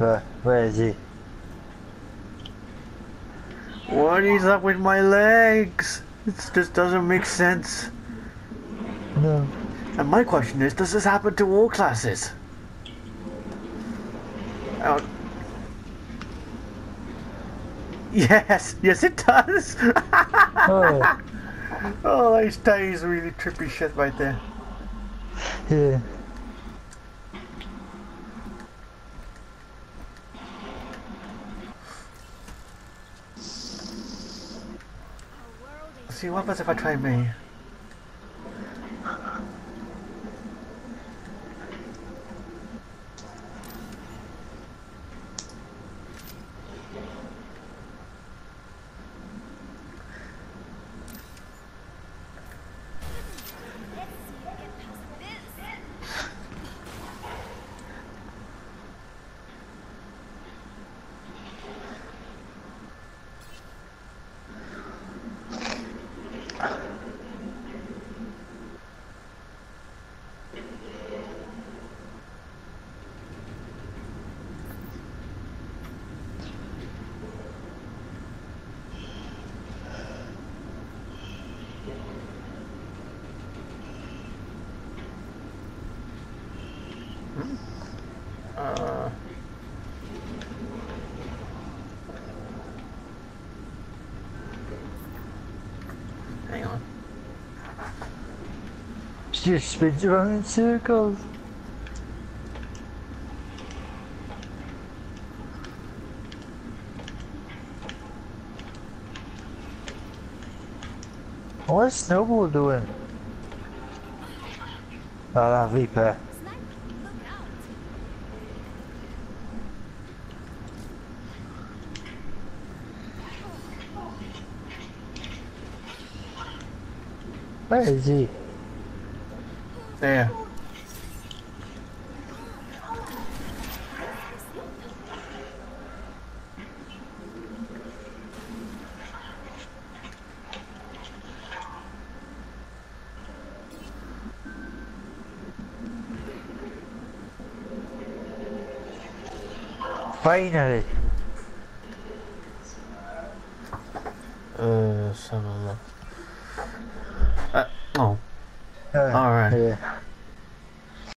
Where is he? What is up with my legs? It just doesn't make sense. No. And my question is, does this happen to all classes? Oh. Yes, yes it does. Oh, oh, that is really trippy shit right there. yeah. See, what happens if I try Uh, hang on. She just spins around in circles. What's Snowball doing? Oh, that Reaper. Where is he? There. Finally. Uh, have a look. Uh, oh, Uh, Alright. Yeah.